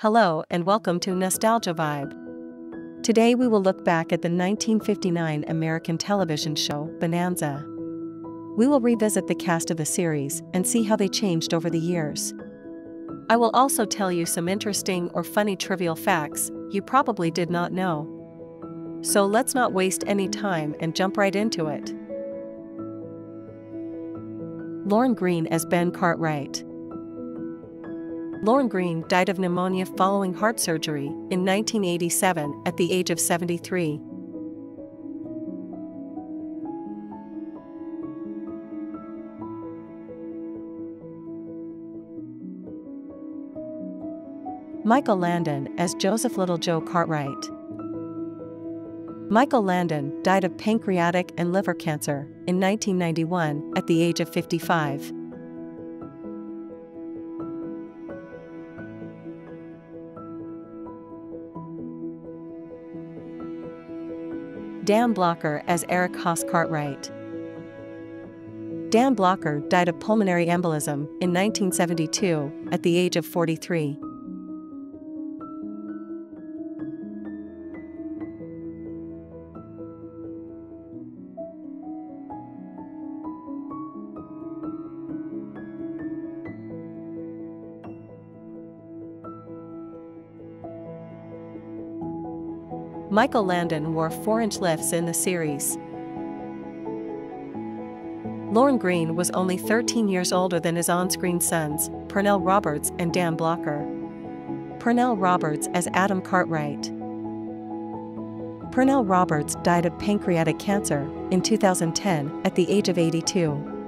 Hello and welcome to Nostalgia Vibe. Today we will look back at the 1959 American television show Bonanza. We will revisit the cast of the series and see how they changed over the years. I will also tell you some interesting or funny trivial facts you probably did not know. So let's not waste any time and jump right into it. Lorne Greene as Ben Cartwright. Lorne Greene died of pneumonia following heart surgery in 1987 at the age of 73. Michael Landon as Joseph Little Joe Cartwright. Michael Landon died of pancreatic and liver cancer in 1991 at the age of 55. Dan Blocker as Eric Hoss Cartwright. Dan Blocker died of pulmonary embolism in 1972 at the age of 43. Michael Landon wore 4 inch lifts in the series. Lorne Greene was only 13 years older than his on screen sons, Pernell Roberts and Dan Blocker. Pernell Roberts as Adam Cartwright. Pernell Roberts died of pancreatic cancer in 2010 at the age of 82.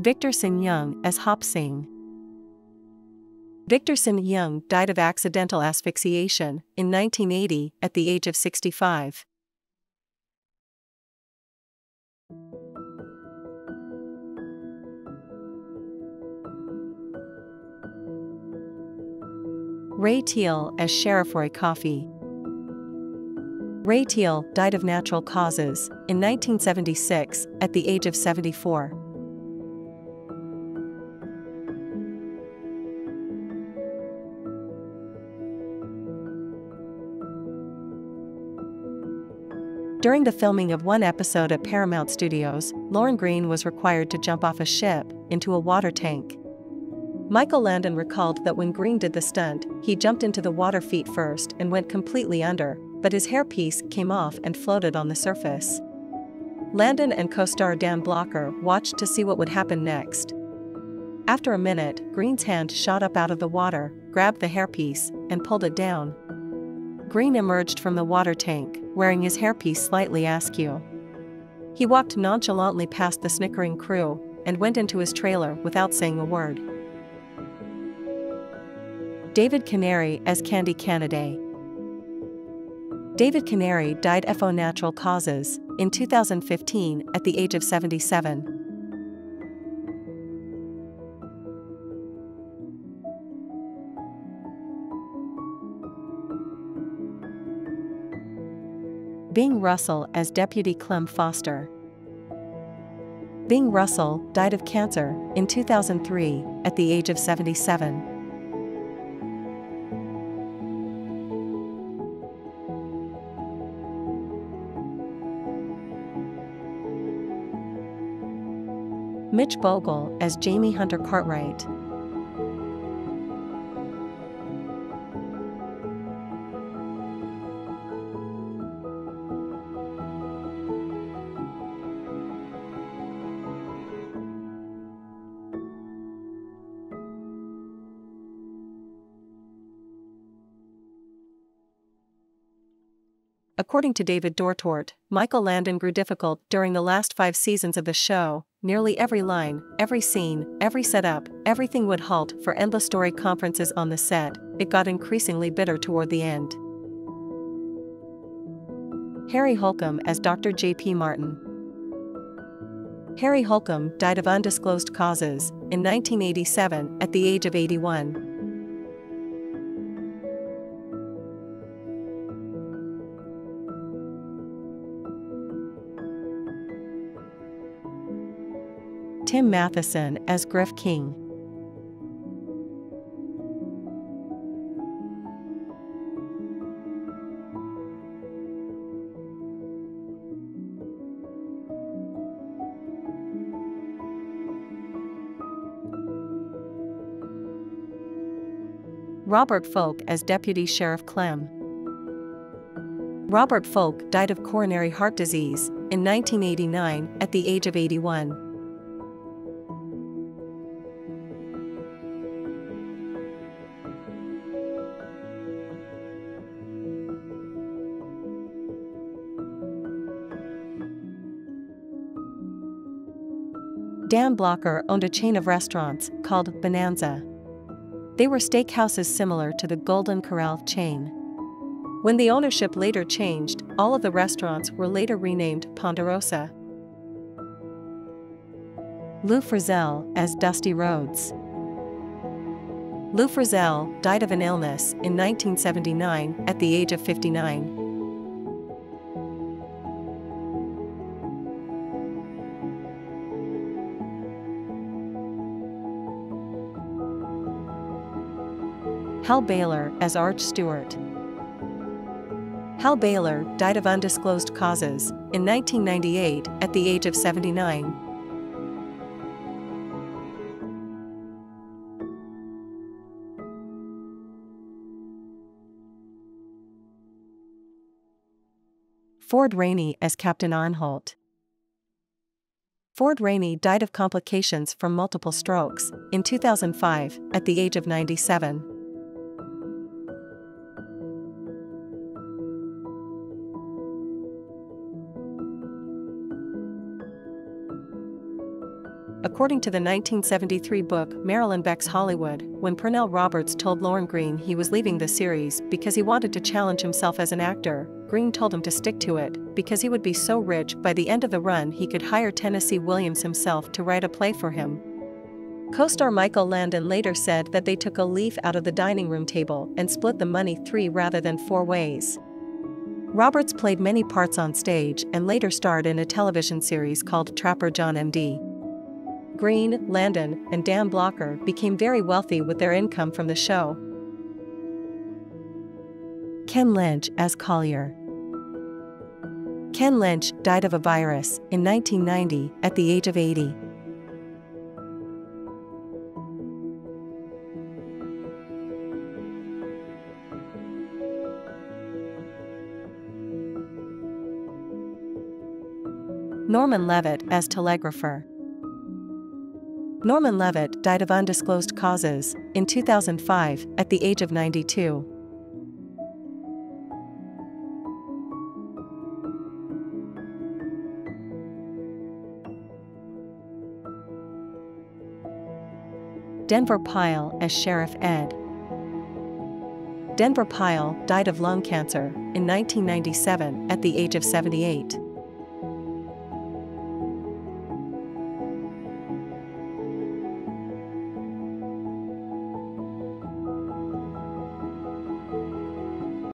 Victor Sen Yung as Hop Sing. Victor Sen Yung died of accidental asphyxiation in 1980 at the age of 65. Ray Teal as Sheriff Roy Coffee. Ray Teal died of natural causes in 1976 at the age of 74. During the filming of one episode at Paramount Studios, Lorne Greene was required to jump off a ship into a water tank. Michael Landon recalled that when Greene did the stunt, he jumped into the water feet first and went completely under, but his hairpiece came off and floated on the surface. Landon and co star Dan Blocker watched to see what would happen next. After a minute, Greene's hand shot up out of the water, grabbed the hairpiece, and pulled it down. Greene emerged from the water tank, wearing his hairpiece slightly askew. He walked nonchalantly past the snickering crew and went into his trailer without saying a word. David Canary as Candy Canaday. David Canary died of natural causes in 2015 at the age of 77. Bing Russell as Deputy Clem Foster. Bing Russell died of cancer in 2003 at the age of 77. Mitch Vogel as Jamie Hunter Cartwright. According to David Dortort, Michael Landon grew difficult during the last five seasons of the show. Nearly every line, every scene, every setup, everything would halt for endless story conferences on the set. It got increasingly bitter toward the end. Harry Holcombe as Dr. J.P. Martin. Harry Holcombe died of undisclosed causes in 1987 at the age of 81. Tim Matheson as Griff King. Robert Foulk as Deputy Sheriff Clem. Robert Foulk died of coronary heart disease in 1989 at the age of 81. Dan Blocker owned a chain of restaurants called Bonanza. They were steakhouses similar to the Golden Corral chain. When the ownership later changed, all of the restaurants were later renamed Ponderosa. Lou Frizzell as Dusty Rhodes. Lou Frizzell died of an illness in 1979 at the age of 59. Hal Baylor as Arch Stewart. Hal Baylor died of undisclosed causes in 1998 at the age of 79. Ford Rainey as Captain Arnholt. Ford Rainey died of complications from multiple strokes in 2005 at the age of 97. According to the 1973 book Marilyn Beck's Hollywood, when Pernell Roberts told Lorne Greene he was leaving the series because he wanted to challenge himself as an actor, Greene told him to stick to it because he would be so rich by the end of the run he could hire Tennessee Williams himself to write a play for him. Co star Michael Landon later said that they took a leaf out of the dining room table and split the money three rather than four ways. Roberts played many parts on stage and later starred in a television series called Trapper John M.D. Greene, Landon, and Dan Blocker became very wealthy with their income from the show. Ken Lynch as Collier. Ken Lynch died of a virus in 1990 at the age of 80. Norman Leavitt as telegrapher. Norman Leavitt died of undisclosed causes in 2005 at the age of 92. Denver Pyle as Sheriff Ed. Denver Pyle died of lung cancer in 1997 at the age of 78.